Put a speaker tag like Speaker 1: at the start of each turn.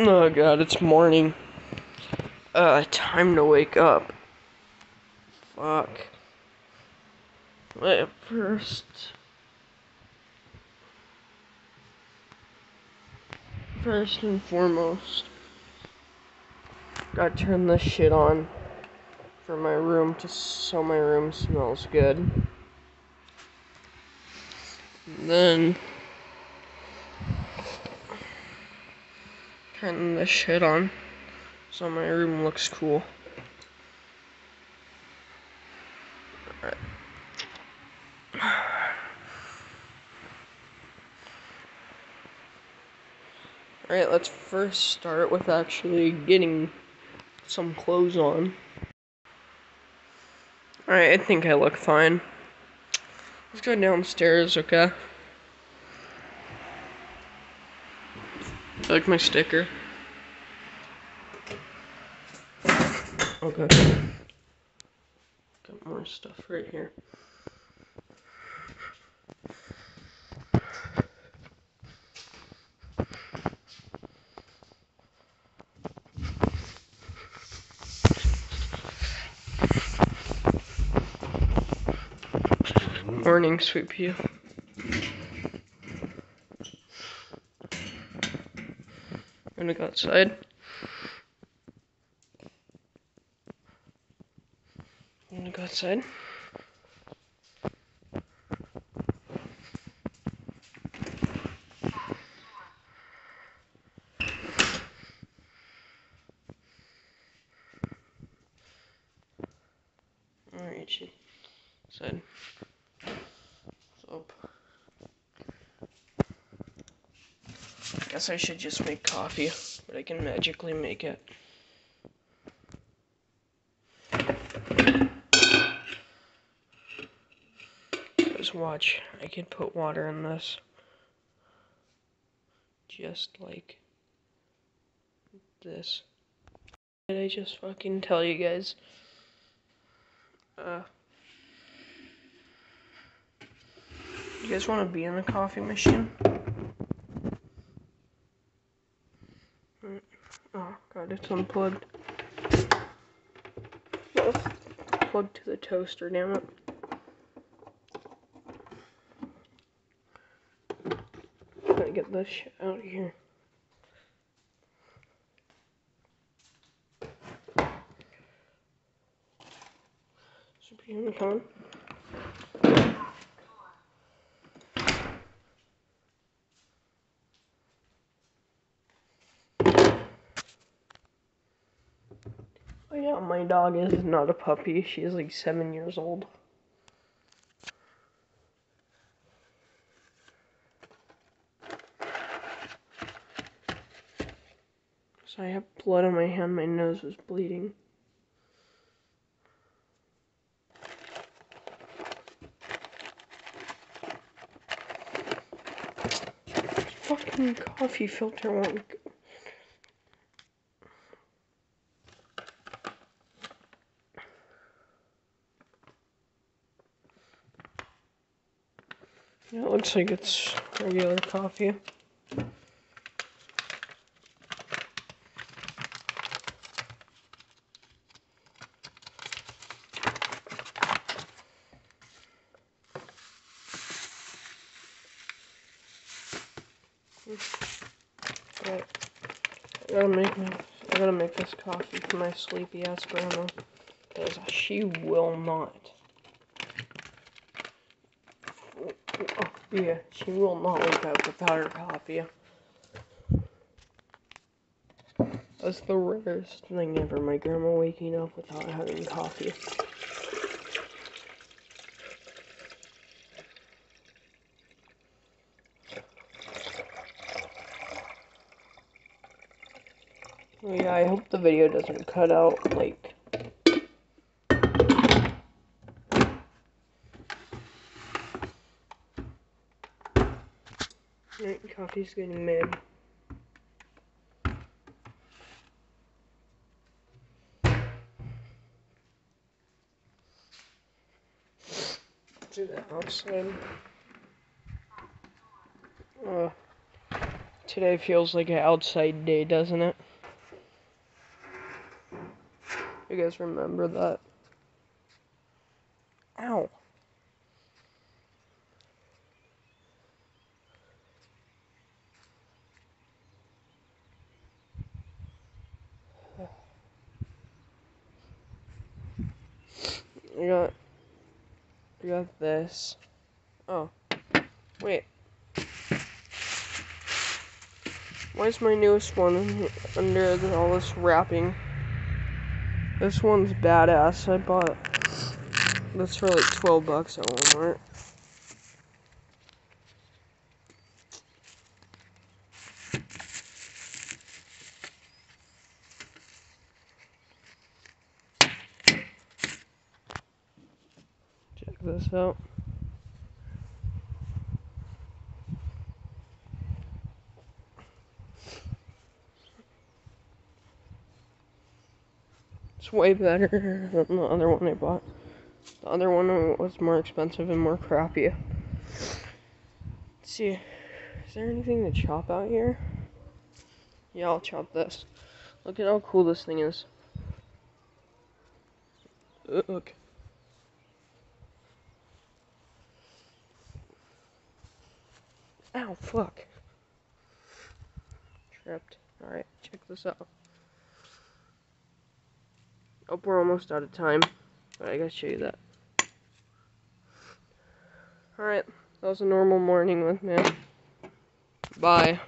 Speaker 1: Oh god, it's morning. Uh, time to wake up. Fuck. Wait, first. First and foremost, gotta turn this shit on for my room to so my room smells good. And then turn this shit on so my room looks cool. Alright, let's first start with actually getting some clothes on. Alright, I think I look fine. Let's go downstairs, okay? I like my sticker. Okay. Got more stuff right here. Morning, sweet pea. Gonna go outside. I'm Gonna go outside. Alright, she said. Up. Guess I should just make coffee, but I can magically make it. Just watch, I can put water in this. Just like this. Did I just fucking tell you guys? Uh. You guys want to be in the coffee machine? Oh god, it's unplugged. Oh, plugged to the toaster, damn it. Gotta get this shit out of here. Should be in the. Yeah, my dog is not a puppy. She is like seven years old. So I have blood on my hand. My nose was bleeding. This fucking coffee filter won't Yeah, it looks like it's regular coffee. Right. I gotta make my, I gotta make this coffee for my sleepy ass grandma. Because she will not. Yeah, she will not wake up without her coffee. That's the rarest thing ever, my grandma waking up without having coffee. Yeah, I hope the video doesn't cut out, like, Right, coffee's getting made. To the outside. Uh, Today feels like an outside day, doesn't it? You guys remember that? Ow. I got, I got this. Oh, wait. Why is my newest one under all this wrapping? This one's badass. I bought this for like 12 bucks at Walmart. Check this out. It's way better than the other one I bought. The other one was more expensive and more crappy. Let's see, is there anything to chop out here? Yeah, I'll chop this. Look at how cool this thing is. Uh, Look. Ow, fuck. Tripped. Alright, check this out. Oh, we're almost out of time. But I gotta show you that. Alright, that was a normal morning with me. Bye.